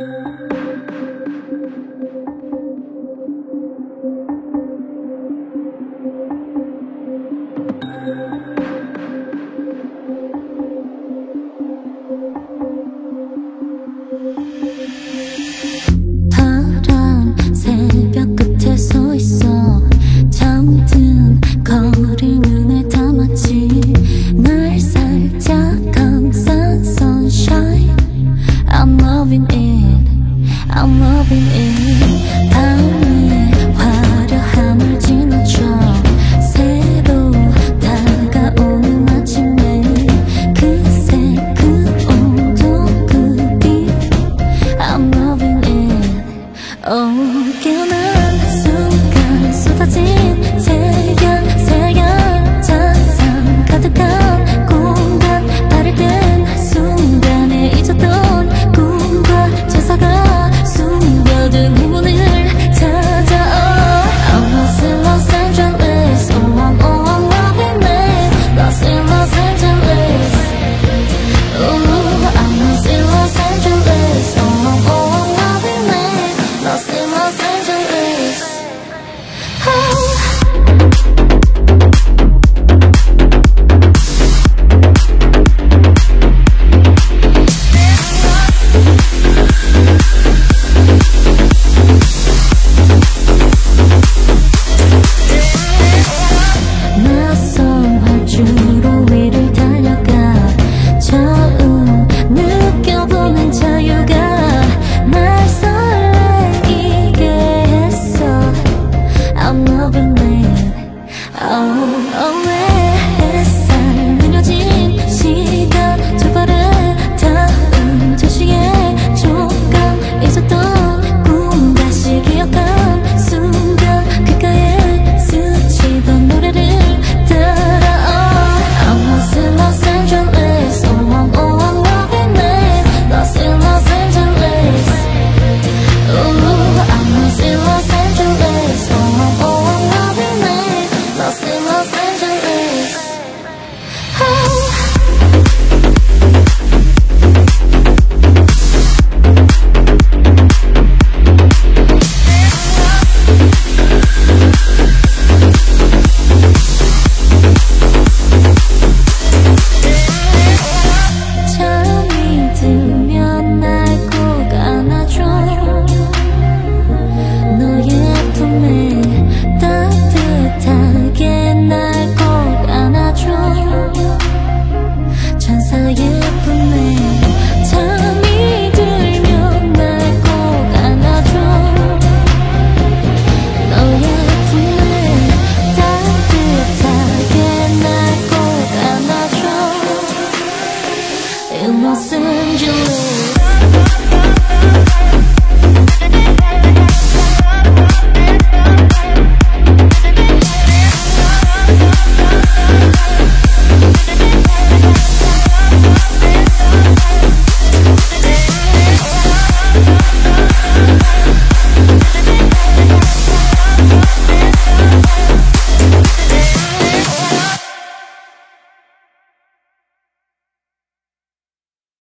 in Los Angeles